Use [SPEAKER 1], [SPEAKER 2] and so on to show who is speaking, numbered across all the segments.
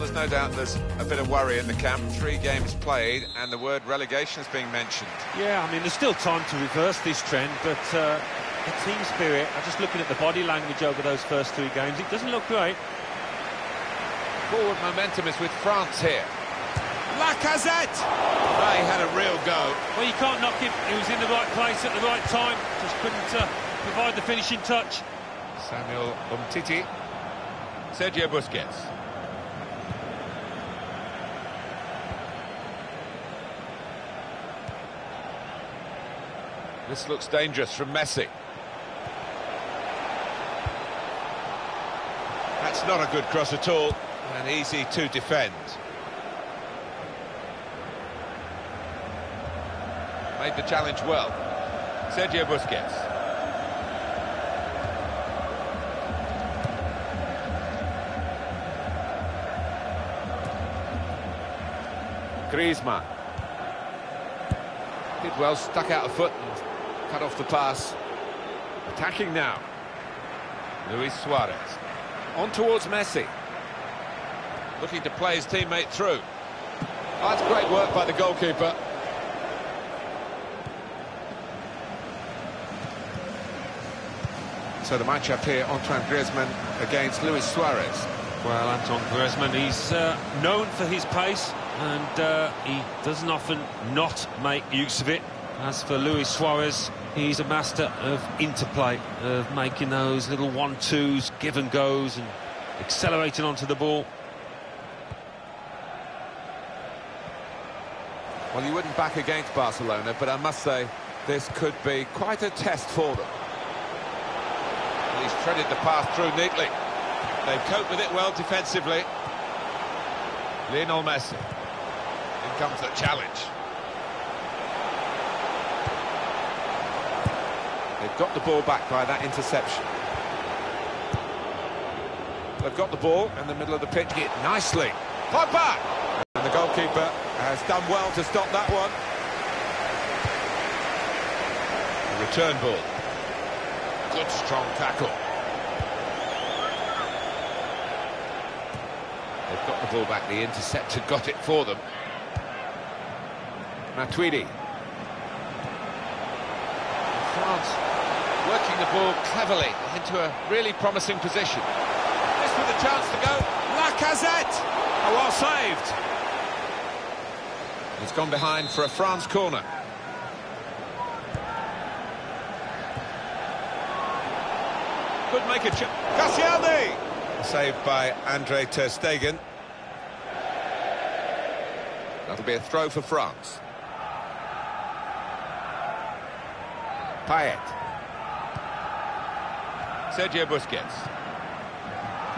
[SPEAKER 1] Well, there's no doubt there's a bit of worry in the camp. Three games played, and the word relegation is being mentioned.
[SPEAKER 2] Yeah, I mean, there's still time to reverse this trend, but uh, the team spirit, I'm just looking at the body language over those first three games, it doesn't look great.
[SPEAKER 1] Forward momentum is with France here. Lacazette! They had a real go.
[SPEAKER 2] Well, you can't knock him. He was in the right place at the right time. Just couldn't uh, provide the finishing touch.
[SPEAKER 1] Samuel Umtiti. Sergio Busquets. This looks dangerous from Messi. That's not a good cross at all, and easy to defend. Made the challenge well. Sergio Busquets. Griezmann. Did well, stuck out a foot and cut off the pass. Attacking now. Luis Suarez. On towards Messi. Looking to play his teammate through. That's great work by the goalkeeper. So the matchup here, Antoine Griezmann against Luis Suarez.
[SPEAKER 2] Well, Antoine Griezmann, he's uh, known for his pace, and uh, he doesn't often not make use of it. As for Luis Suarez, he's a master of interplay, of making those little one-twos, give and goes, and accelerating onto the ball.
[SPEAKER 1] Well, you wouldn't back against Barcelona, but I must say, this could be quite a test for them. He's threaded the path through neatly. They've coped with it well defensively. Lionel Messi. In comes the challenge. Got the ball back by that interception. They've got the ball in the middle of the pitch. Hit nicely. Pogba! And the goalkeeper has done well to stop that one. Return ball. Good strong tackle. They've got the ball back. The interceptor got it for them. Matuidi. France working the ball cleverly into a really promising position. This with a chance to go. Lacazette! Oh, well saved. He's gone behind for a France corner. Could make a chance. Koscielny! Saved by Andre Ter Stegen. That'll be a throw for France. Payet. Sergio Busquets.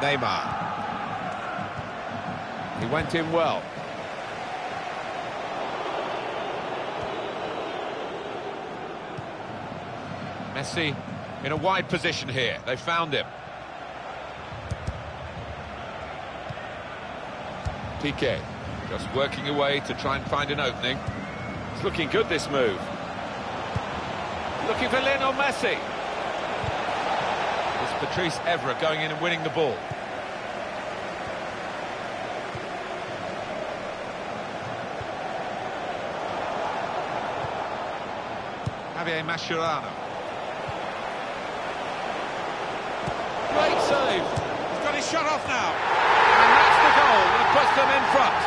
[SPEAKER 1] Neymar. He went in well. Messi in a wide position here. They found him. Piqué just working away to try and find an opening. It's looking good, this move. Looking for Lionel Messi. Patrice Evra going in and winning the ball. Javier Mascherano. Great save. He's got his shot off now. And that's the goal that puts them in front.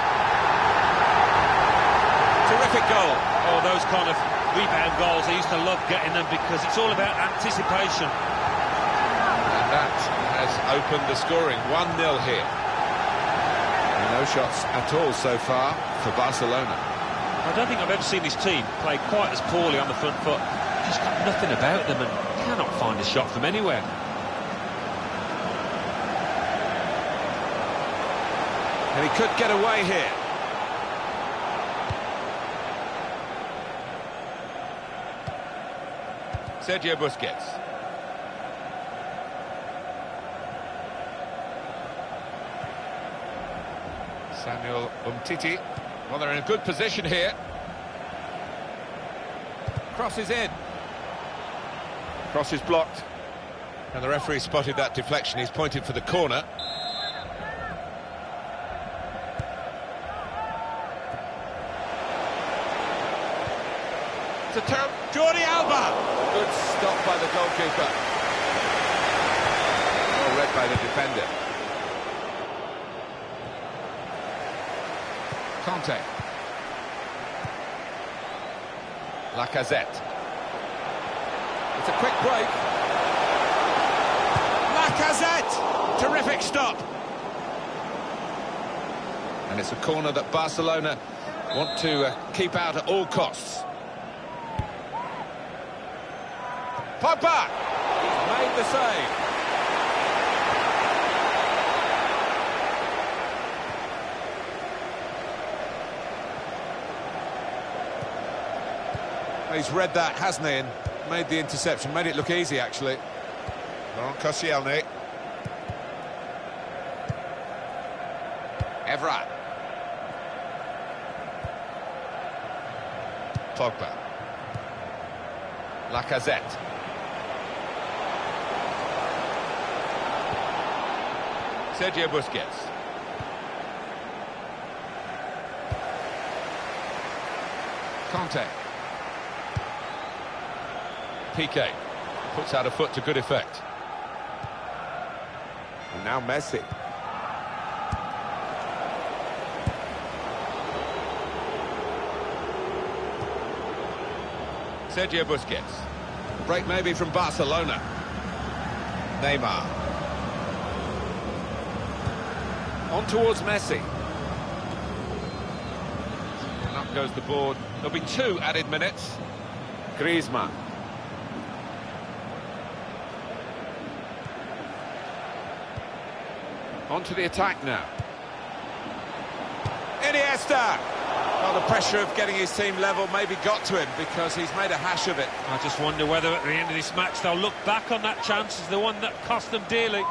[SPEAKER 1] Terrific goal.
[SPEAKER 2] Oh, those kind of rebound goals, I used to love getting them because it's all about anticipation.
[SPEAKER 1] That has opened the scoring. 1-0 here. No shots at all so far for Barcelona.
[SPEAKER 2] I don't think I've ever seen this team play quite as poorly on the front foot. Just got nothing about them and cannot find a shot from anywhere.
[SPEAKER 1] And he could get away here. Sergio Busquets. Samuel Umtiti. Well, they're in a good position here. Crosses in. Cross is blocked. And the referee spotted that deflection. He's pointed for the corner. It's a terrible...
[SPEAKER 2] Jordi Alba!
[SPEAKER 1] Good stop by the goalkeeper. Well read by the defender. Kanté. Lacazette. It's a quick break.
[SPEAKER 2] Lacazette! Terrific stop.
[SPEAKER 1] And it's a corner that Barcelona want to uh, keep out at all costs. Pogba! He's made the save. He's read that, hasn't he, and made the interception, made it look easy, actually. Laurent Koscielny. Evra. Pogba. Lacazette. Sergio Busquets. Kanté. Piqué puts out a foot to good effect. And now Messi. Sergio Busquets. Break maybe from Barcelona. Neymar. On towards Messi. And up goes the board. There'll be two added minutes. Griezmann. On to the attack now. Iniesta! Well, the pressure of getting his team level maybe got to him because he's made a hash of it.
[SPEAKER 2] I just wonder whether at the end of this match they'll look back on that chance as the one that cost them dearly.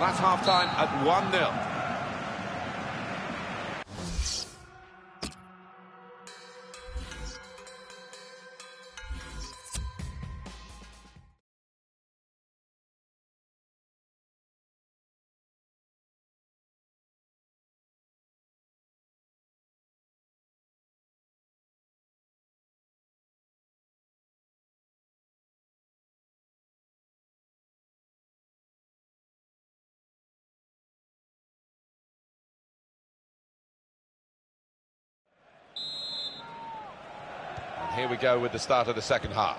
[SPEAKER 1] That's half-time at 1-0. Here we go with the start of the second half.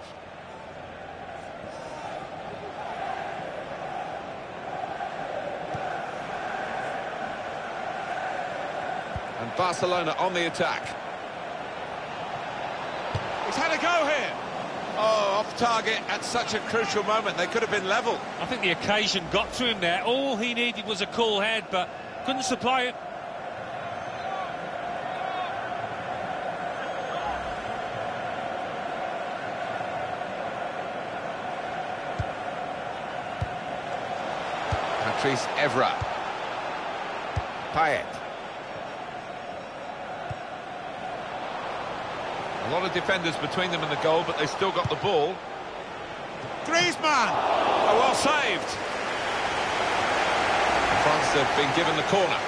[SPEAKER 1] And Barcelona on the attack. He's had a go here. Oh, off target at such a crucial moment. They could have been level.
[SPEAKER 2] I think the occasion got to him there. All he needed was a cool head, but couldn't supply it.
[SPEAKER 1] Patrice Evra. Payet. A lot of defenders between them and the goal, but they still got the ball.
[SPEAKER 2] Griezmann! Oh, well saved.
[SPEAKER 1] France have been given the corner.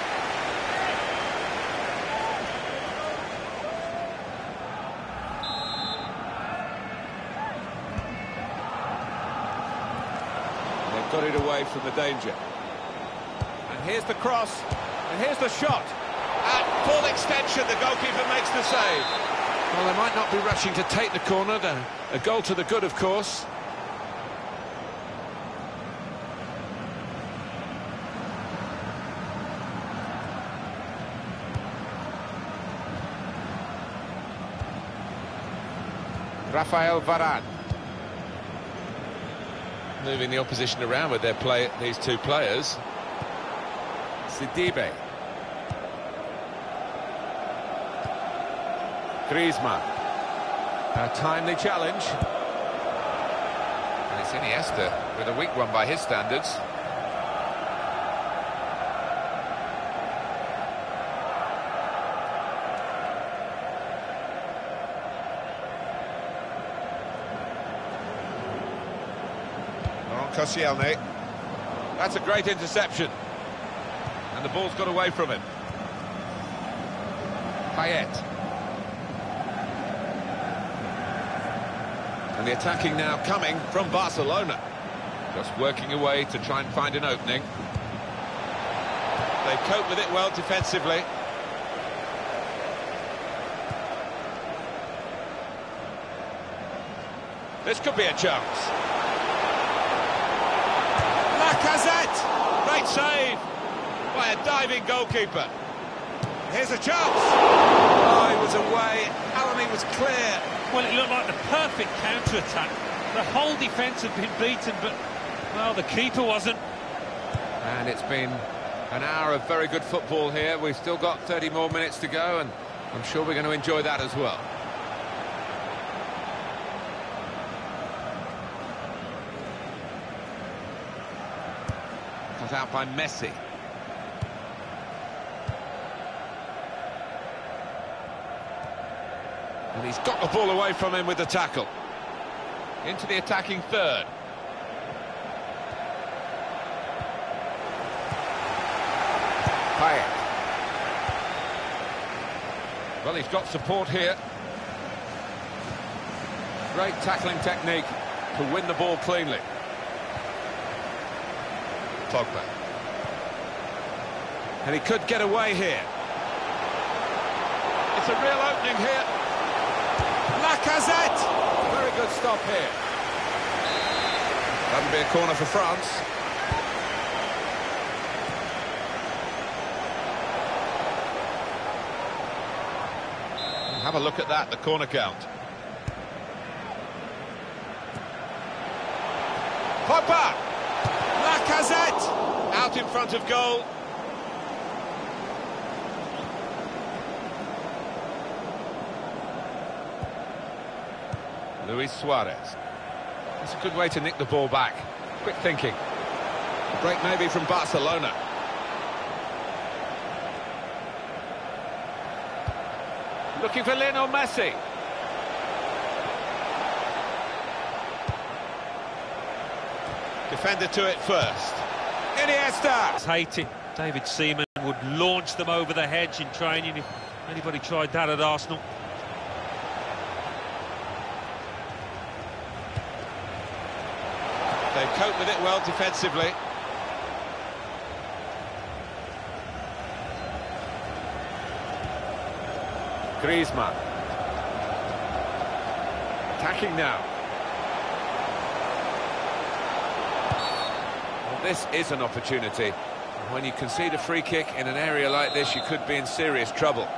[SPEAKER 1] They've got it away from the danger. Here's the cross, and here's the shot. At full extension, the goalkeeper makes the save. Well, they might not be rushing to take the corner. A goal to the good, of course. Rafael Varane. Moving the opposition around with their play, these two players. Sidibe. Griezmann. A timely challenge. And it's Iniesta with a weak one by his standards. Koscielny. That's a great interception. The ball's got away from him. Payet. And the attacking now coming from Barcelona. Just working away to try and find an opening. They cope with it well defensively. This could be a chance. Lacazette! Great save by a diving goalkeeper. Here's a chance. Oh, he was away. Alamy was clear.
[SPEAKER 2] Well, it looked like the perfect counter-attack. The whole defence had been beaten, but, well, the keeper wasn't.
[SPEAKER 1] And it's been an hour of very good football here. We've still got 30 more minutes to go, and I'm sure we're going to enjoy that as well. Cut out by Messi. And he's got the ball away from him with the tackle. Into the attacking third. Payet. Well, he's got support here. Great tackling technique to win the ball cleanly. Pogba. And he could get away here. It's a real opening here. Lacazette! Very good stop here. That'll be a corner for France. Have a look at that, the corner count. Pogba! Lacazette! Out in front of goal. Luis Suarez. That's a good way to nick the ball back. Quick thinking. Break maybe from Barcelona. Looking for Lionel Messi. Defender to it first. Iniesta!
[SPEAKER 2] Haiti. David Seaman would launch them over the hedge in training if anybody tried that at Arsenal.
[SPEAKER 1] They cope with it well defensively. Griezmann. Attacking now. Well, this is an opportunity. When you concede a free kick in an area like this, you could be in serious trouble.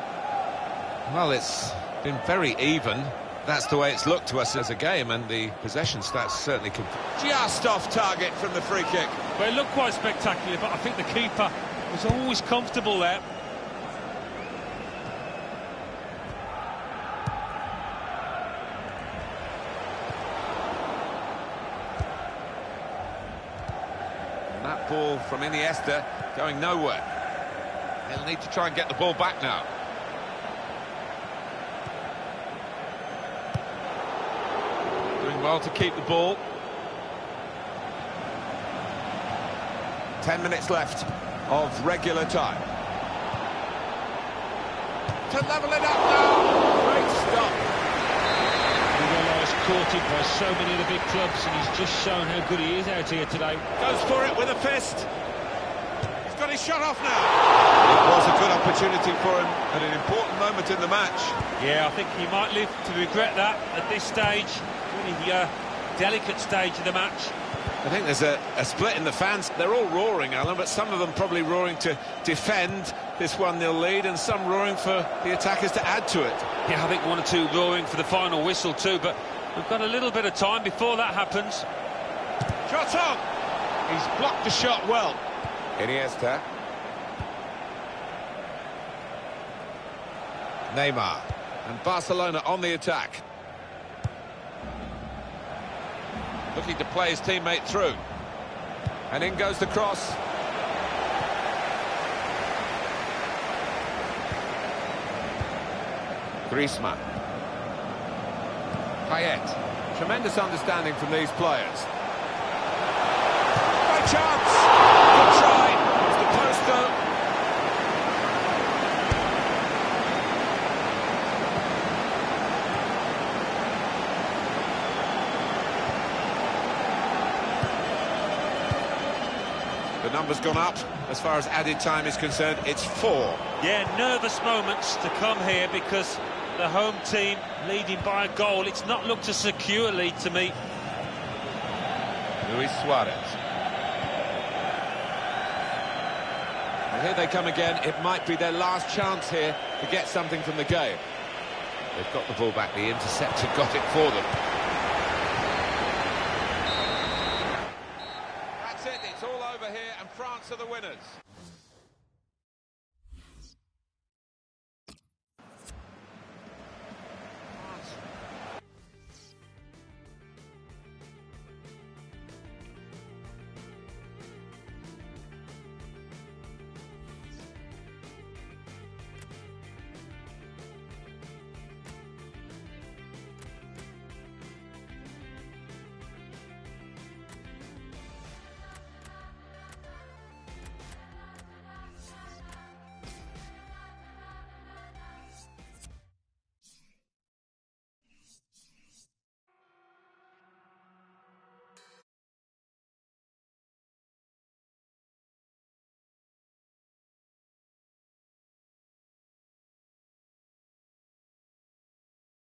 [SPEAKER 1] Well, it's been very even. That's the way it's looked to us as a game, and the possession stats certainly can... Just off target from the free kick.
[SPEAKER 2] Well, it looked quite spectacular, but I think the keeper was always comfortable there.
[SPEAKER 1] And that ball from Iniesta going nowhere. They'll need to try and get the ball back now. Well to keep the ball. Ten minutes left of regular time. To level it up now. Great stop.
[SPEAKER 2] Miguel is courted by so many of the big clubs, and he's just shown how good he is out here today.
[SPEAKER 1] Goes for it with a fist. He's got his shot off now. It was a good opportunity for him at an important moment in the match.
[SPEAKER 2] Yeah, I think he might live to regret that at this stage, really uh, delicate stage of the match.
[SPEAKER 1] I think there's a, a split in the fans. They're all roaring, Alan, but some of them probably roaring to defend this 1-0 lead and some roaring for the attackers to add to it.
[SPEAKER 2] Yeah, I think one or two roaring for the final whistle too, but we've got a little bit of time before that happens.
[SPEAKER 1] Shot on! He's blocked the shot well. Iniesta. Neymar. And Barcelona on the attack. To play his teammate through. And in goes the cross. Griezmann. Payet. Tremendous understanding from these players. Great chance! Good try. It's the post though. The number's gone up. As far as added time is concerned, it's four.
[SPEAKER 2] Yeah, nervous moments to come here because the home team leading by a goal. It's not looked a secure lead to me.
[SPEAKER 1] Luis Suarez. And here they come again. It might be their last chance here to get something from the game. They've got the ball back. The interceptor got it for them.